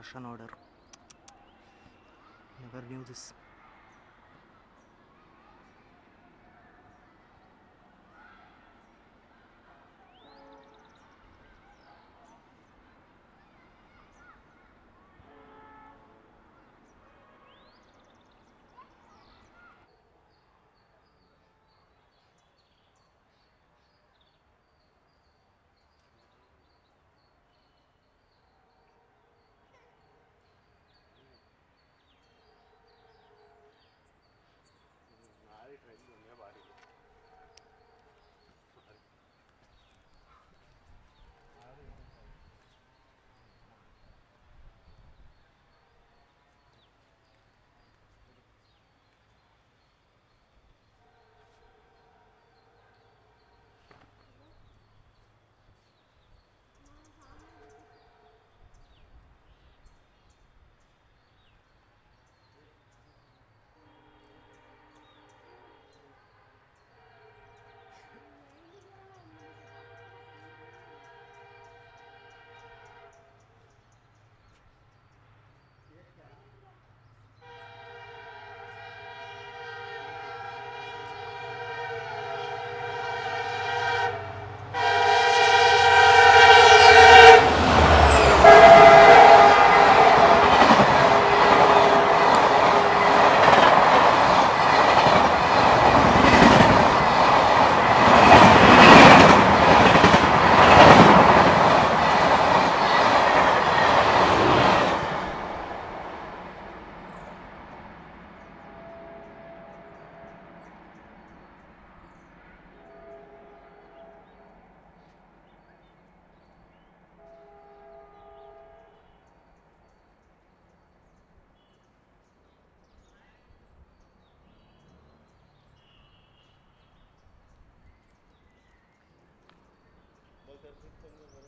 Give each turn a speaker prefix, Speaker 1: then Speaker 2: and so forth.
Speaker 1: caution order never knew this kadar bir konu var.